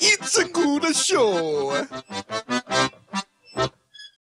It's a good show.